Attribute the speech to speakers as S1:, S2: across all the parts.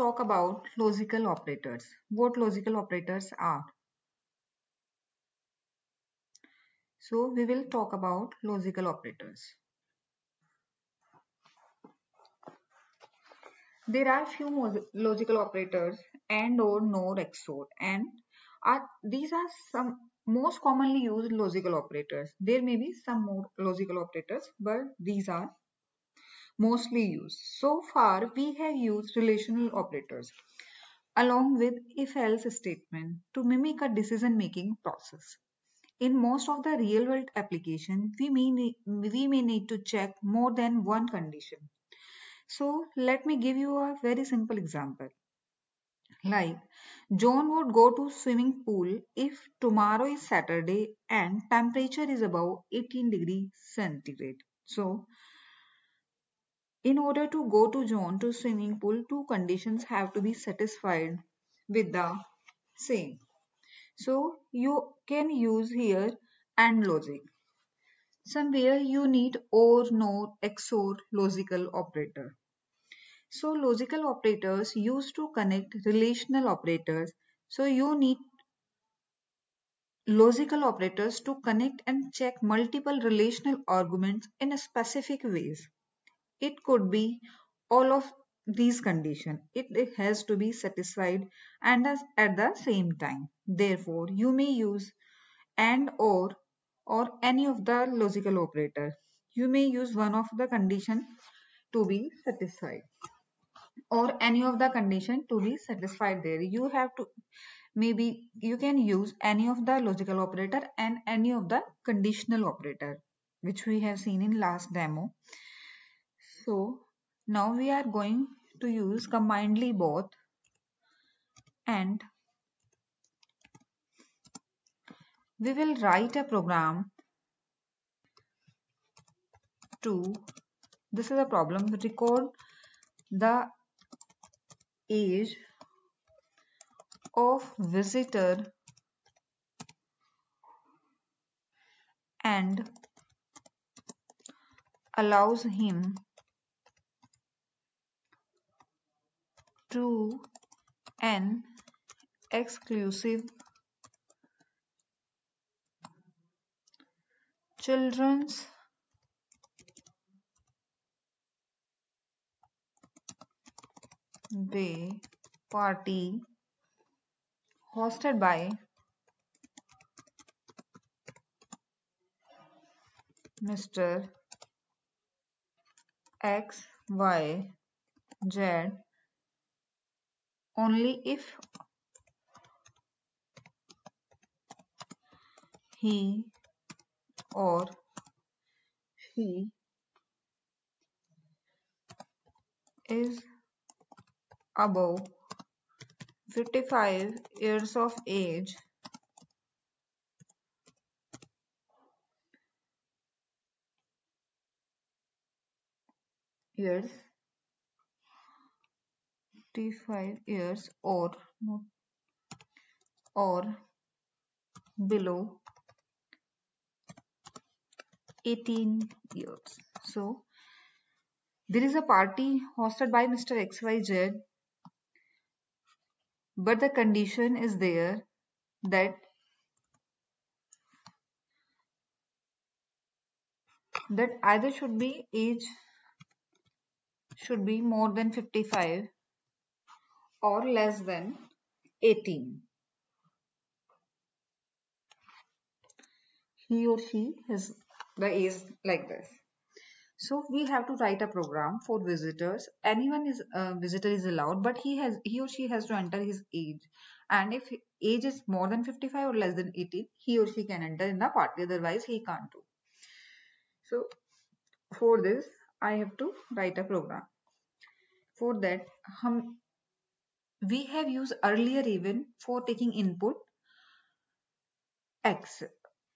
S1: talk about logical operators. What logical operators are? So we will talk about logical operators. There are few logical operators and or nor XOR and are these are some most commonly used logical operators. There may be some more logical operators but these are mostly used. So far we have used relational operators along with if-else statement to mimic a decision-making process. In most of the real-world application, we may, need, we may need to check more than one condition. So let me give you a very simple example. Like John would go to swimming pool if tomorrow is Saturday and temperature is above 18 degree centigrade. So in order to go to John to swimming pool, two conditions have to be satisfied with the same. So you can use here AND logic. Somewhere you need OR, NOR, XOR logical operator. So logical operators used to connect relational operators. So you need logical operators to connect and check multiple relational arguments in a specific ways. It could be all of these conditions. It, has to be satisfied and at the same time. Therefore, you may use AND OR or any of the logical operator. You may use one of the condition to be satisfied or any of the condition to be satisfied there. You have to maybe you can use any of the logical operator and any of the conditional operator which we have seen in last demo. So now we are going to use combinedly both and we will write a program to this is a problem record the age of visitor and allows him to an exclusive children's day party hosted by Mr. X, Y, Z only if he or she is above 55 years of age. Years 55 years or or below 18 years. So there is a party hosted by mr xyz but the condition is there that that either should be age should be more than 55 or less than 18. He or she has the age like this. So we have to write a program for visitors. Anyone is a uh, visitor is allowed, but he has he or she has to enter his age. And if age is more than 55 or less than 18, he or she can enter in the party. Otherwise, he can't do. So for this, I have to write a program. For that, hum we have used earlier even for taking input x.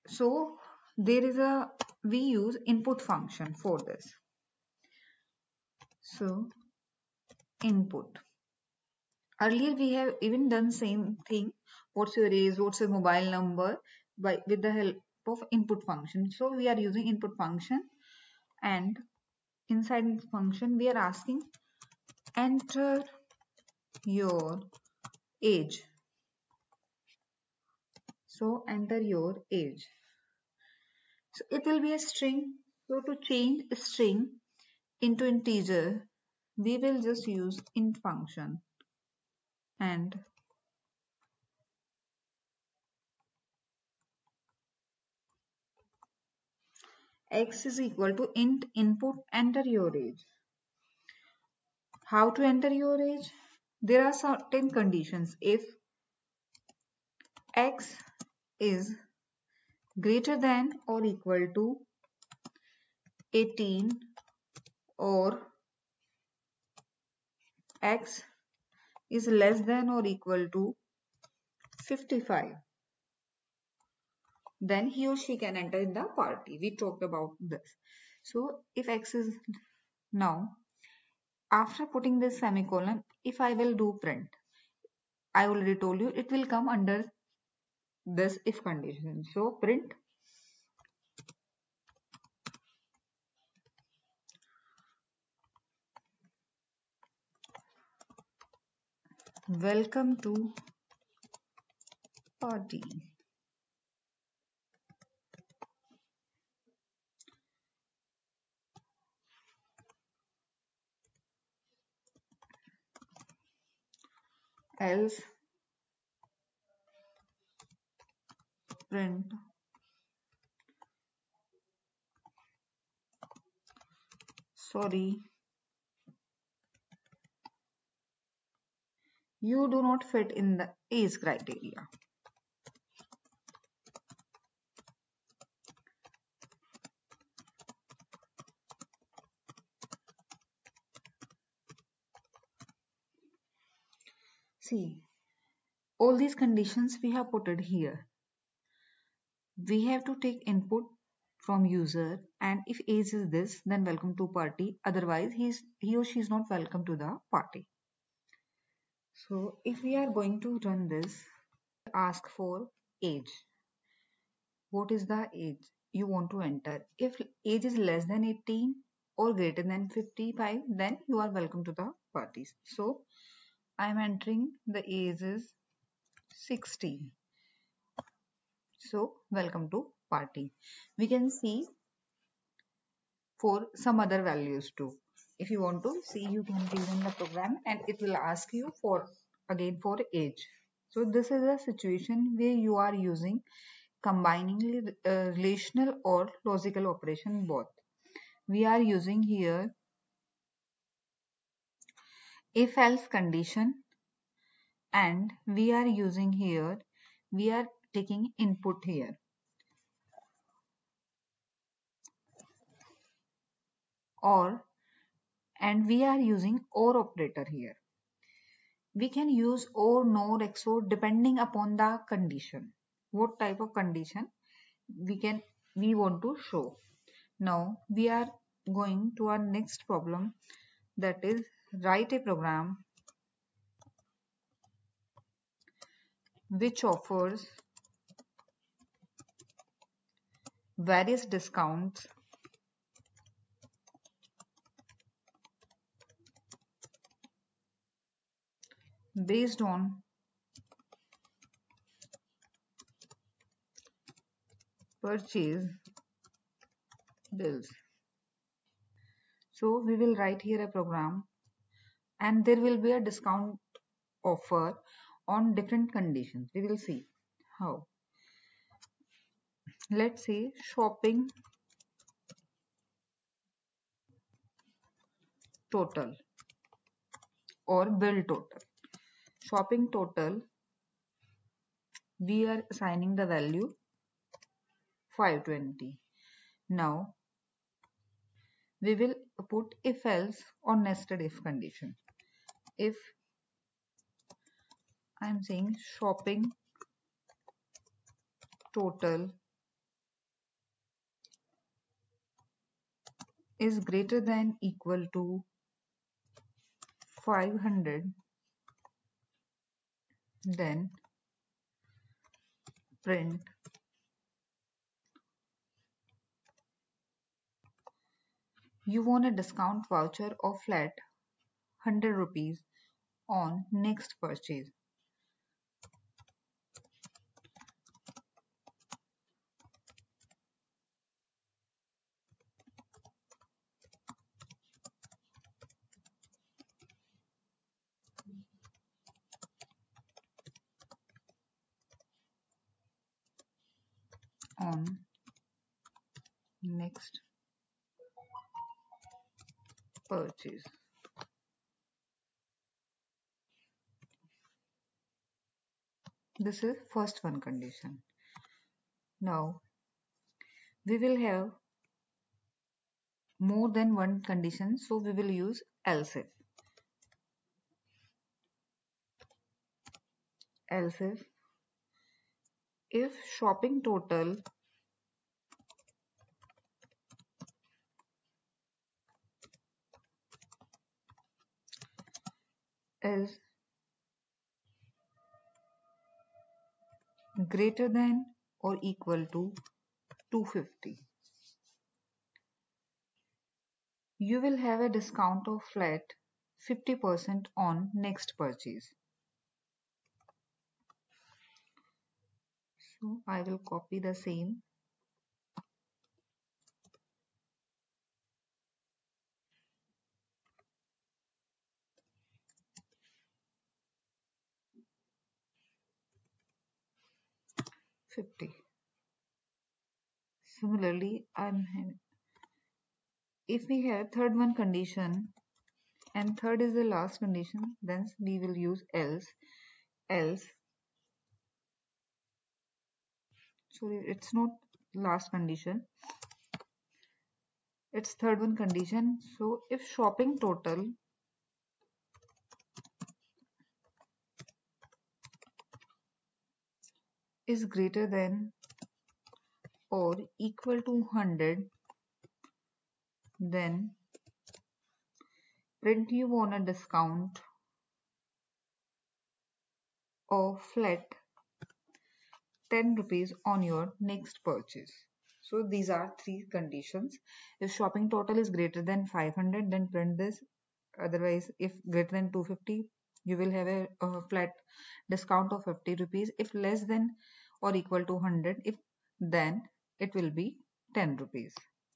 S1: So there is a we use input function for this. So input. Earlier we have even done same thing. What's your age what's your mobile number? By with the help of input function. So we are using input function and inside this function we are asking enter your age. So enter your age. So it will be a string. So to change a string into integer we will just use int function. And x is equal to int input enter your age. How to enter your age there are certain conditions. If x is greater than or equal to 18 or x is less than or equal to 55 then he or she can enter in the party. We talked about this. So if x is now after putting this semicolon if i will do print i already told you it will come under this if condition. So print. Welcome to party else? Print. Sorry. You do not fit in the age criteria see all these conditions we have put it here. We have to take input from user and if age is this then welcome to party. Otherwise he's he or she is not welcome to the party. So if we are going to run this ask for age. What is the age you want to enter? If age is less than 18 or greater than 55 then you are welcome to the parties. So i am entering the age is 60 so welcome to party. We can see for some other values too. If you want to see you can run the program and it will ask you for again for age. So this is a situation where you are using combining uh, relational or logical operation both. We are using here if else condition and we are using here we are taking input here. Or and we are using OR operator here. We can use OR, NOR, XOR depending upon the condition. What type of condition we can we want to show. Now we are going to our next problem that is write a program which offers various discounts based on purchase bills. So we will write here a program and there will be a discount offer on different conditions. We will see how. Let's say shopping total or bill total. Shopping total we are assigning the value 520 now we will put if else or nested if condition if I am saying shopping total is greater than equal to 500 then print you want a discount voucher of flat 100 rupees on next purchase. on next purchase. This is first one condition. Now we will have more than one condition so we will use else if. Else if if shopping total is greater than or equal to 250 you will have a discount of flat 50% on next purchase. So I will copy the same Fifty. Similarly, I'm if we have third one condition and third is the last condition, then we will use else. Else sorry it's not last condition it's third one condition so if shopping total is greater than or equal to 100 then print you want a discount of flat 10 rupees on your next purchase. So these are three conditions. If shopping total is greater than 500 then print this. Otherwise if greater than 250 you will have a, a flat discount of 50 rupees. If less than or equal to 100 if then it will be 10 rupees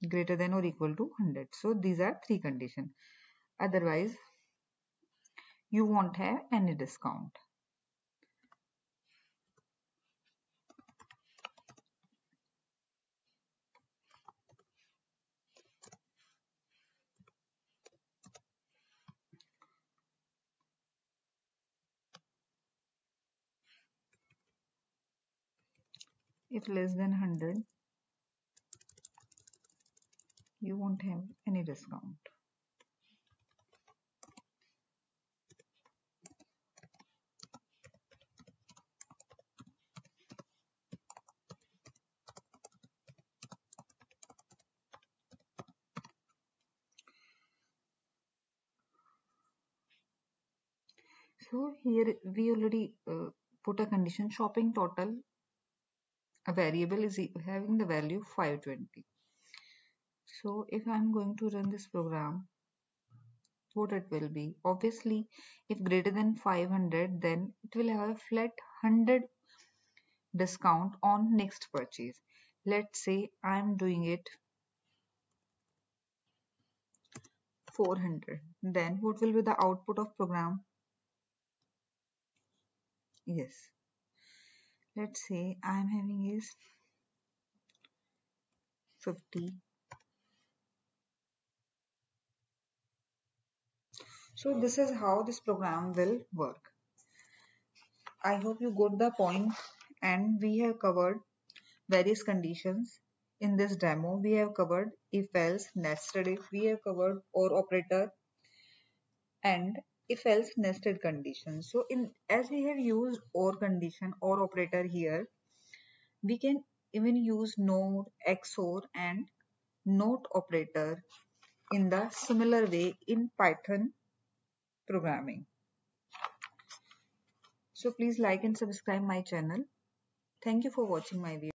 S1: greater than or equal to 100. So these are three conditions. Otherwise you won't have any discount. If less than 100 you won't have any discount. So here we already uh, put a condition shopping total a variable is having the value 520 so if i'm going to run this program what it will be? Obviously if greater than 500 then it will have a flat 100 discount on next purchase. Let's say i'm doing it 400 then what will be the output of program? Yes let's say I'm having is 50 so this is how this program will work. I hope you got the point and we have covered various conditions in this demo. We have covered if else nested if we have covered or operator and if else nested condition so in as we have used or condition or operator here we can even use node xor and not operator in the similar way in python programming. So please like and subscribe my channel. Thank you for watching my video